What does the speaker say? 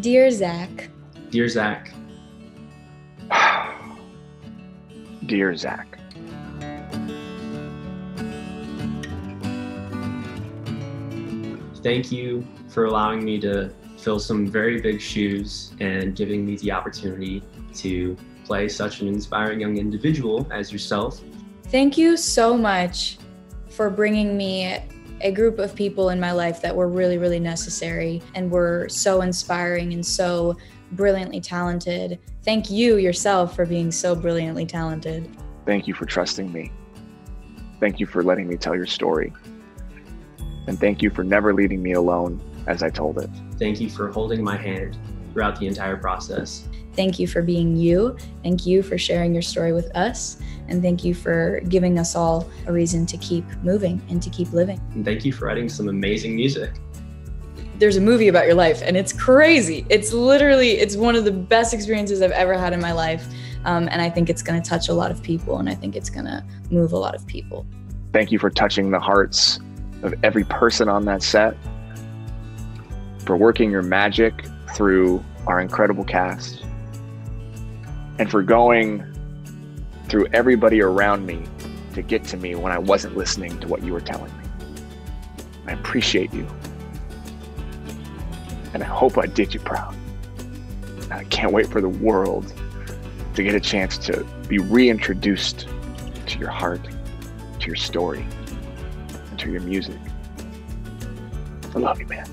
Dear Zach, Dear Zach, Dear Zach, thank you for allowing me to fill some very big shoes and giving me the opportunity to play such an inspiring young individual as yourself. thank you so much for bringing me a group of people in my life that were really, really necessary and were so inspiring and so brilliantly talented. Thank you yourself for being so brilliantly talented. thank you for trusting me. Thank you for letting me tell your story. And thank you for never leaving me alone as I told it. Thank you for holding my hand throughout the entire process. Thank you for being you. Thank you for sharing your story with us. And thank you for giving us all a reason to keep moving and to keep living. And thank you for writing some amazing music. There's a movie about your life, and it's crazy. It's literally, it's one of the best experiences I've ever had in my life. Um, and I think it's going to touch a lot of people, and I think it's going to move a lot of people. Thank you for touching the hearts of every person on that set, for working your magic through our incredible cast, and for going through everybody around me to get to me when I wasn't listening to what you were telling me. I appreciate you. And I hope I did you proud. And I can't wait for the world to get a chance to be reintroduced to your heart, to your story, and to your music. I love you, man.